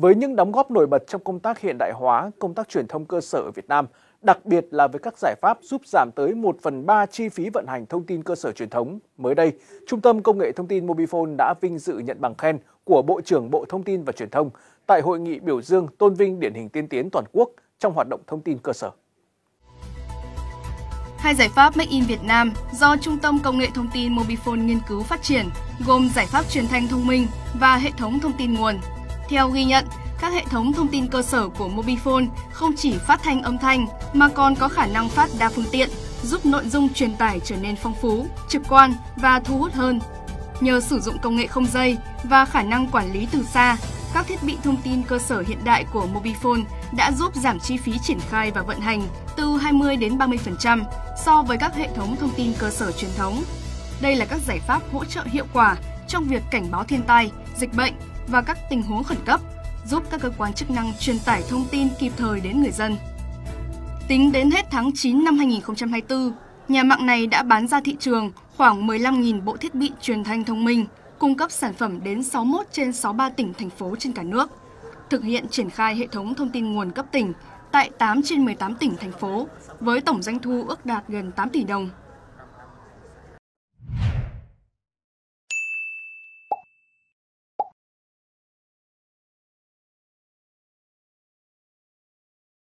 Với những đóng góp nổi bật trong công tác hiện đại hóa, công tác truyền thông cơ sở ở Việt Nam, đặc biệt là với các giải pháp giúp giảm tới 1 phần 3 chi phí vận hành thông tin cơ sở truyền thống. Mới đây, Trung tâm Công nghệ Thông tin Mobifone đã vinh dự nhận bằng khen của Bộ trưởng Bộ Thông tin và Truyền thông tại Hội nghị biểu dương tôn vinh điển hình tiên tiến toàn quốc trong hoạt động thông tin cơ sở. Hai giải pháp Make in Việt Nam do Trung tâm Công nghệ Thông tin Mobifone nghiên cứu phát triển gồm giải pháp truyền thanh thông minh và hệ thống thông tin nguồn. Theo ghi nhận, các hệ thống thông tin cơ sở của Mobifone không chỉ phát thanh âm thanh mà còn có khả năng phát đa phương tiện, giúp nội dung truyền tải trở nên phong phú, trực quan và thu hút hơn. Nhờ sử dụng công nghệ không dây và khả năng quản lý từ xa, các thiết bị thông tin cơ sở hiện đại của Mobifone đã giúp giảm chi phí triển khai và vận hành từ 20 đến 30% so với các hệ thống thông tin cơ sở truyền thống. Đây là các giải pháp hỗ trợ hiệu quả trong việc cảnh báo thiên tai, dịch bệnh và các tình huống khẩn cấp, giúp các cơ quan chức năng truyền tải thông tin kịp thời đến người dân. Tính đến hết tháng 9 năm 2024, nhà mạng này đã bán ra thị trường khoảng 15.000 bộ thiết bị truyền thanh thông minh, cung cấp sản phẩm đến 61 trên 63 tỉnh, thành phố trên cả nước, thực hiện triển khai hệ thống thông tin nguồn cấp tỉnh tại 8 trên 18 tỉnh, thành phố, với tổng doanh thu ước đạt gần 8 tỷ đồng.